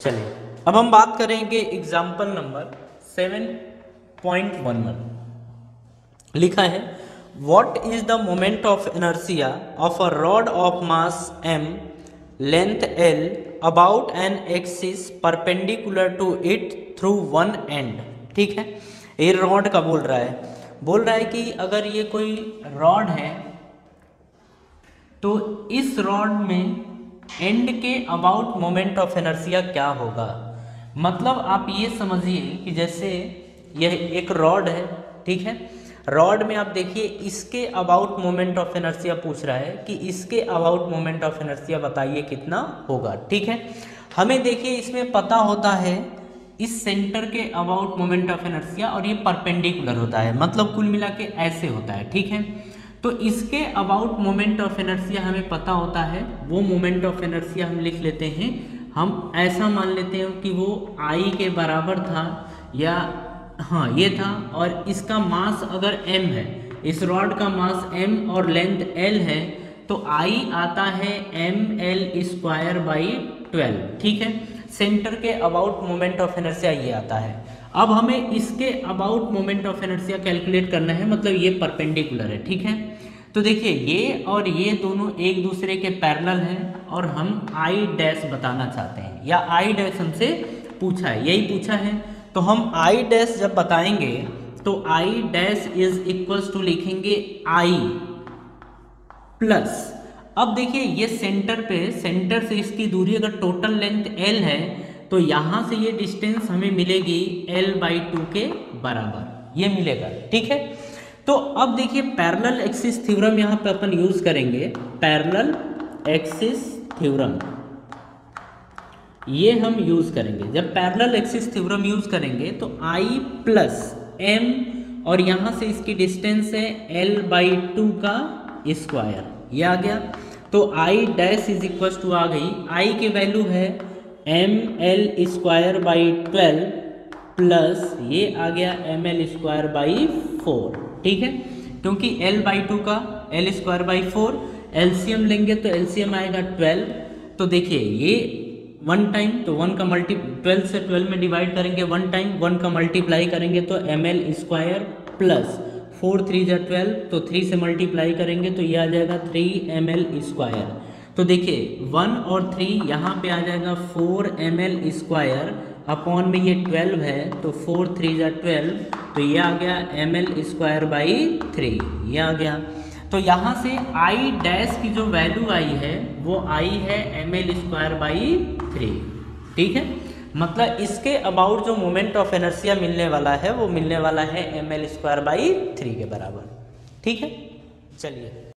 चलिए, अब हम बात करेंगे example number seven point one one लिखा है what is the moment of inertia of a rod of mass M length L about an axis perpendicular to it through one end ठीक है? ये रॉड का बोल रहा है। बोल रहा है कि अगर ये कोई रॉड है तो इस रॉड में एंड के अबाउट मोमेंट ऑफ़ एनर्सिया क्या होगा? मतलब आप ये समझिए कि जैसे यह एक रॉड है, ठीक है? रॉड में आप देखिए, इसके अबाउट मोमेंट ऑफ़ एनर्सिया पूछ रहा है कि इसके अबाउट मोमेंट ऑफ़ एनर्सिया बताइए कितना होगा, ठीक है? हमें देखिए, इसमें पता होता है इस सेंटर के अबाउट मोमेंट ऑफ़ एनर्सिया और ये परपेंडिकुलर होता है। मतलब कुल मिला के ऐसे होता है, ठीक है? तो इसके अबाउट मोमेंट ऑफ़ एनर्सिया हमें पता होता है। वो मोमेंट ऑफ़ एनर्सिया हम लिख लेते हैं। हम ऐसा मान लेते हैं कि वो आई के बराबर था या हाँ ये था और इसका मास अगर m है, इस रॉड का मास m और लेंथ l है तो I आता है M L square by twelve ठीक है? सेंटर के अबाउट मोमेंट ऑफ़ एनर्सिया ये आता है। अब हमें इसके about moment of inertia calculate करना है मतलब ये परपेंडिकुलर है, ठीक है? तो देखिए, ये और ये दोनों एक दूसरे के पैरेलल हैं और हम आई डैश बताना चाहते हैं, या आई डैश हमसे पूछा है, यही पूछा है। तो हम आई डैश जब बताएँगे तो I dash is equals to लिखेंगे आई प्लस अब देखिए, ये सेंटर पे सेंटर से इसकी दूरी अगर टोटल लेंथ एल है तो यहाँ से ये डिस्टेंस हमें मिलेगी एल बाई टू के बराबर। ये मिलेगा, ठीक है? तो अब देखिए पैरेलल एक्सिस थ्योरम यहाँ पे अपन यूज़ करेंगे। पैरेलल एक्सिस थ्योरम ये हम यूज़ करेंगे। जब पैरेलल एक्सिस थ्योरम यूज़ करेंगे तो आई प्लस एम और यहाँ से इसकी डिस्टेंस है एल बाई टू का स्क्वायर ये आ गया। तो I dash is equal to आ गई। आई की वैल्यू है M L square by twelve plus ये आ गया M L square by four ठीक है? क्योंकि एल बाई टू का L square by four LCM लेंगे तो एलसीएम आएगा ट्वेल्व तो देखिए, ये वन टाइम तो वन का मल्टी ट्वेल्व से ट्वेल्व में डिवाइड करेंगे वन टाइम वन का मल्टीप्लाई करेंगे तो M L square plus four three जा ट्वेल्व तो थ्री से मल्टीप्लाई करेंगे तो ये आ जाएगा थ्री एम एल स्क्वायर। तो देखिए, वन और थ्री यहाँ पे आ जाएगा four M L square, upon में ये ट्वेल्व है तो फोर थ्री जा ट्वेल्व तो ये आ गया M L square by three, ये आ गया। तो यहाँ से आई डैश की जो वैल्यू आई है, वो आई है M L square by three, ठीक है? मतलब इसके अबाउट जो मोमेंट ऑफ़ एनर्सिया मिलने वाला है, वो मिलने वाला है M L square by three के बराबर। ठीक है? चलिए।